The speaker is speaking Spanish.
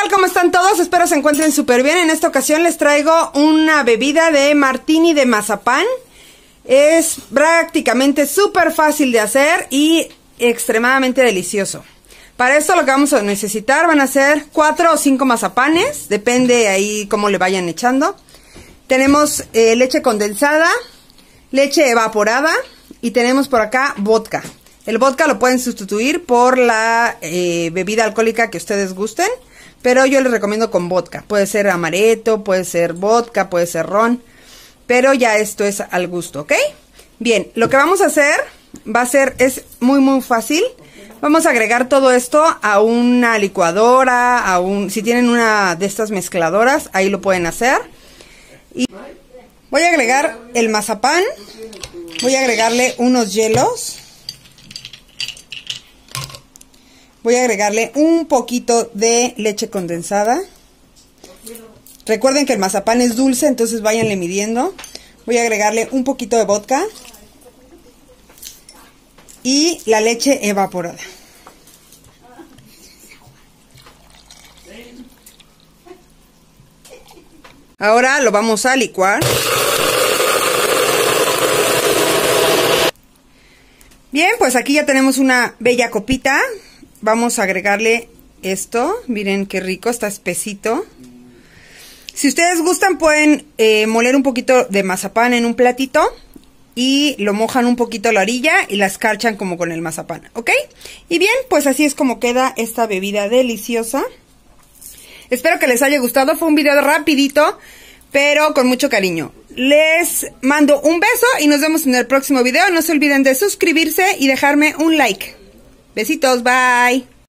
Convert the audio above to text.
tal? ¿Cómo están todos? Espero se encuentren súper bien. En esta ocasión les traigo una bebida de martini de mazapán. Es prácticamente súper fácil de hacer y extremadamente delicioso. Para esto lo que vamos a necesitar van a ser cuatro o cinco mazapanes, depende ahí cómo le vayan echando. Tenemos eh, leche condensada, leche evaporada y tenemos por acá vodka. El vodka lo pueden sustituir por la eh, bebida alcohólica que ustedes gusten, pero yo les recomiendo con vodka. Puede ser amaretto, puede ser vodka, puede ser ron, pero ya esto es al gusto, ¿ok? Bien, lo que vamos a hacer va a ser, es muy muy fácil. Vamos a agregar todo esto a una licuadora, a un, si tienen una de estas mezcladoras, ahí lo pueden hacer. Y voy a agregar el mazapán, voy a agregarle unos hielos. Voy a agregarle un poquito de leche condensada. Recuerden que el mazapán es dulce, entonces váyanle midiendo. Voy a agregarle un poquito de vodka. Y la leche evaporada. Ahora lo vamos a licuar. Bien, pues aquí ya tenemos una bella copita vamos a agregarle esto. Miren qué rico, está espesito. Si ustedes gustan pueden eh, moler un poquito de mazapán en un platito y lo mojan un poquito a la orilla y la escarchan como con el mazapán, ¿ok? Y bien, pues así es como queda esta bebida deliciosa. Espero que les haya gustado, fue un video rapidito, pero con mucho cariño. Les mando un beso y nos vemos en el próximo video. No se olviden de suscribirse y dejarme un like. Besitos, bye.